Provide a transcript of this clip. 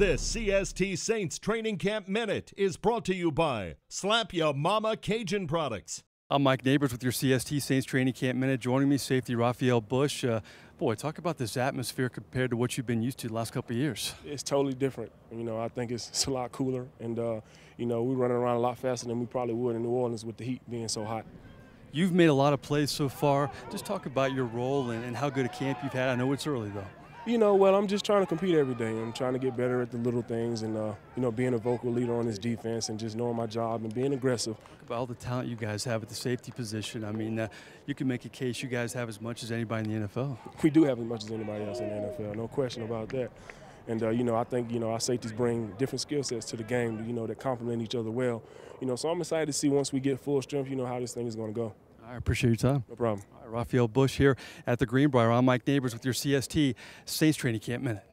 This CST Saints Training Camp Minute is brought to you by Slap Ya Mama Cajun Products. I'm Mike Nabors with your CST Saints Training Camp Minute. Joining me, safety Rafael Bush. Uh, boy, talk about this atmosphere compared to what you've been used to the last couple of years. It's totally different. You know, I think it's, it's a lot cooler, and uh, you know, we're running around a lot faster than we probably would in New Orleans with the heat being so hot. You've made a lot of plays so far. Just talk about your role and, and how good a camp you've had. I know it's early though. You know, well, I'm just trying to compete every day. I'm trying to get better at the little things and, uh, you know, being a vocal leader on this defense and just knowing my job and being aggressive. About all the talent you guys have at the safety position. I mean, uh, you can make a case you guys have as much as anybody in the NFL. We do have as much as anybody else in the NFL, no question about that. And, uh, you know, I think, you know, our safeties bring different skill sets to the game, you know, that complement each other well. You know, so I'm excited to see once we get full strength, you know, how this thing is going to go. I appreciate your time. No problem. Rafael Bush here at the Greenbrier. I'm Mike Nabors with your CST Saints Training Camp Minute.